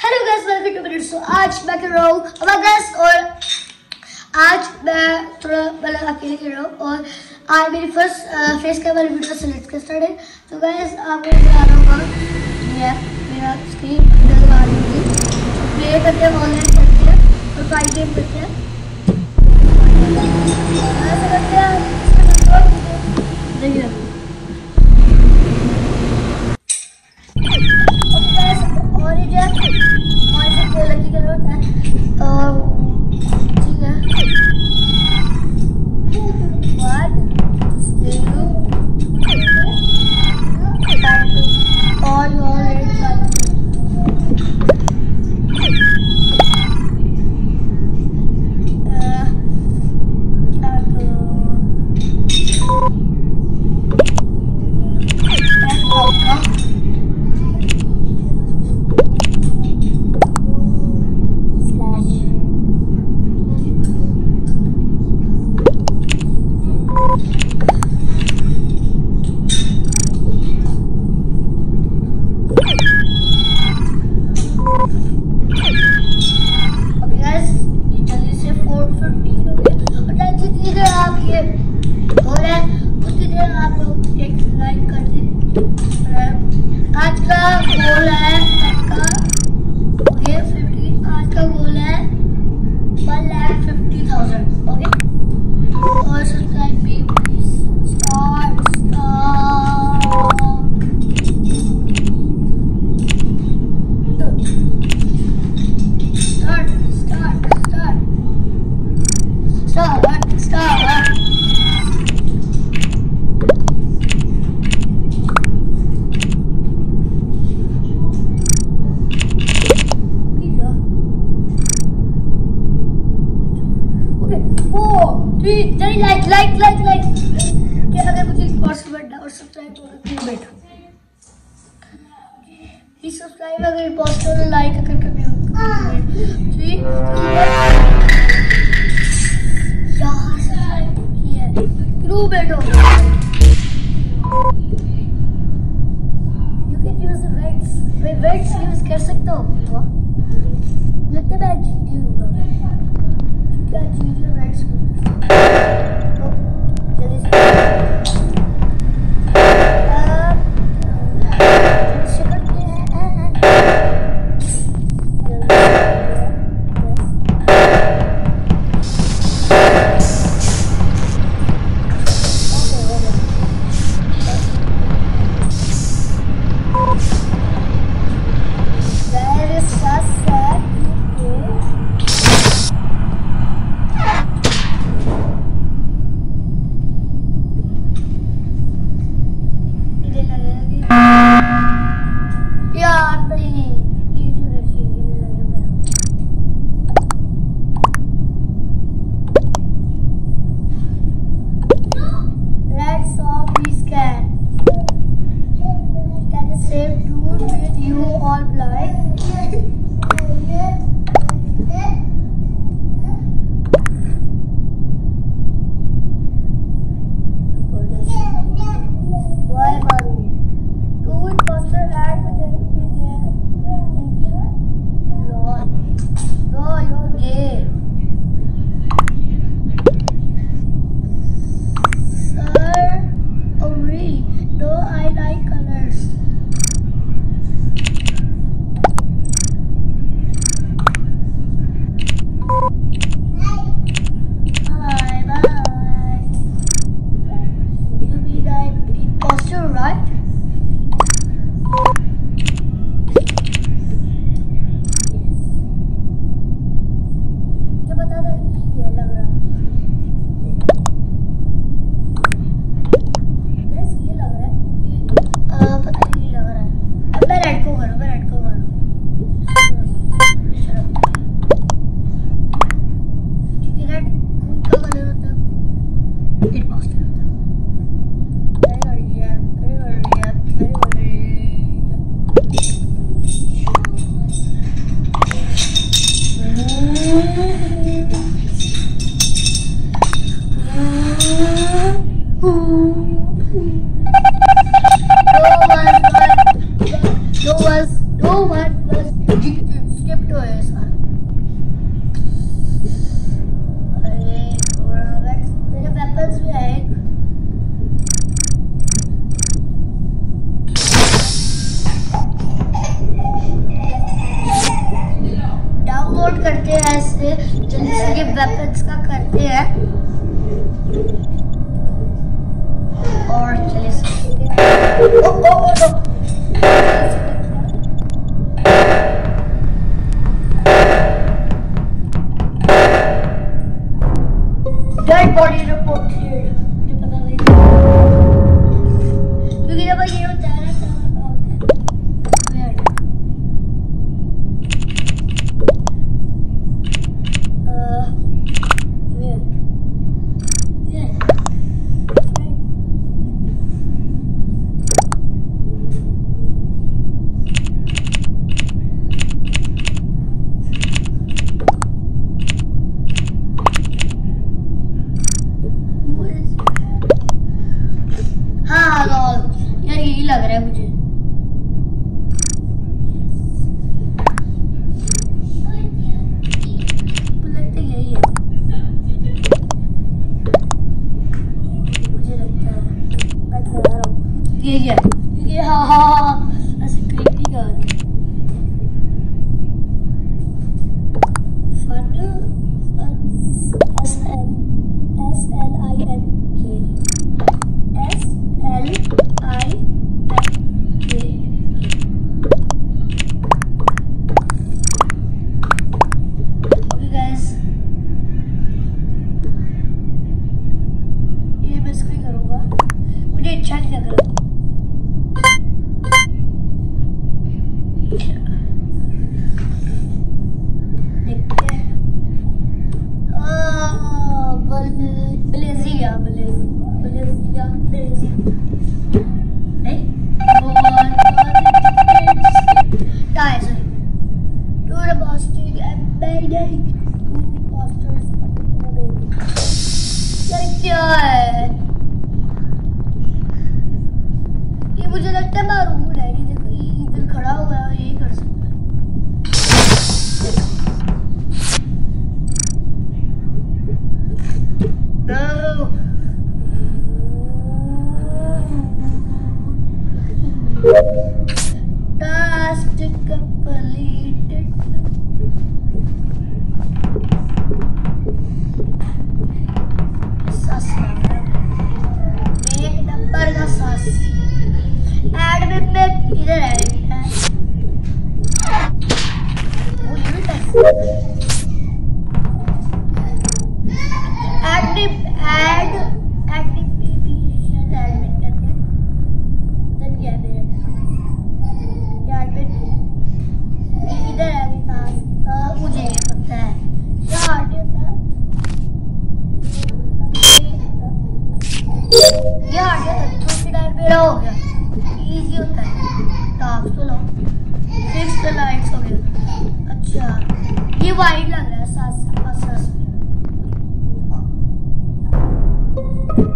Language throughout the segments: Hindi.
Hello guys welcome to minute so आज मैं कर रहा हूँ अबागस और आज मैं थोड़ा मतलब अकेले कर रहा हूँ और आज मेरी फ़र्स्ट फेस कैमरा वीडियो से लेट्स गेट स्टार्टेड तो गैस आपको नज़र आ रहा होगा ये मेरा स्क्रीन नज़र आ रही होगी प्ले करते हैं ऑनलाइन करते हैं और फाइव गेम करते हैं। ऐसा करते हैं देखिए। प्लीज़ सब्सक्राइब अगर पॉसिबल लाइक अगर कभी हो किया क्यों बैठो। यू कैन यूज़ वेट्स मैं वेट्स यूज़ कर सकता हूँ? लगता है मैं जीती हूँ। क्या चीज़ है weights save tour with you all blind. बता दो। ये लग रहा है। body report. 你好。day Ghostbusters यार क्या है ये मुझे लगता है मैं रूम है ये देखो ये इधर खड़ा हुआ है यही कर सकता Task completed. 再来一次我以为在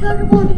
Good morning.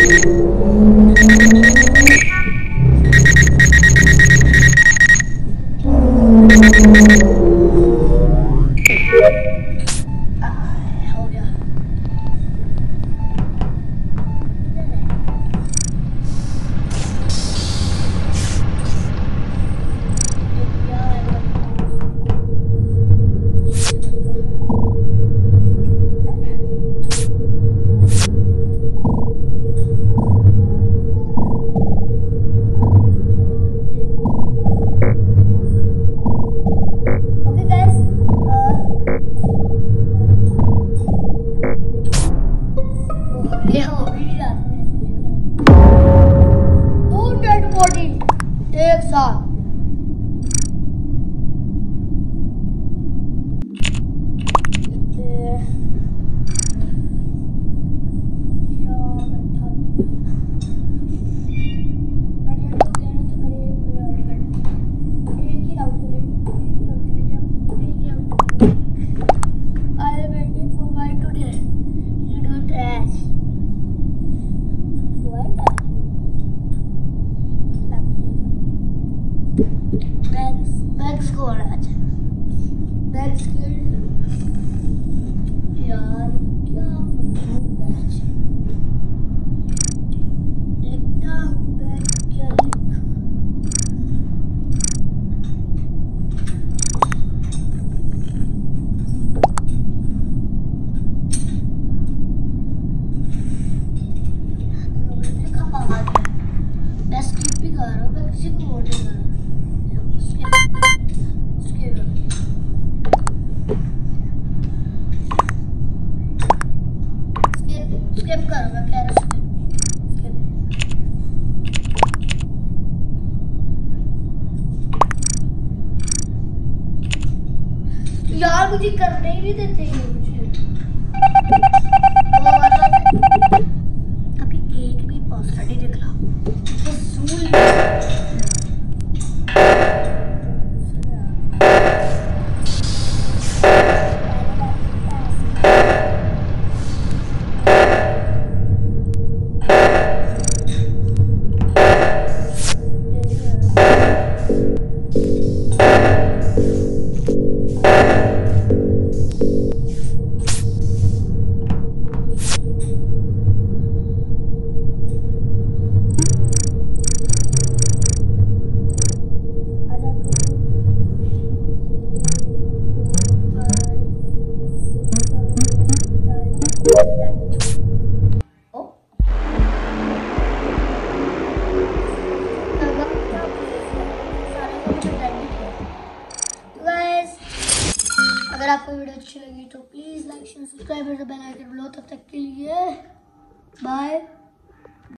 you. यार मुझे करने ही नहीं देते ये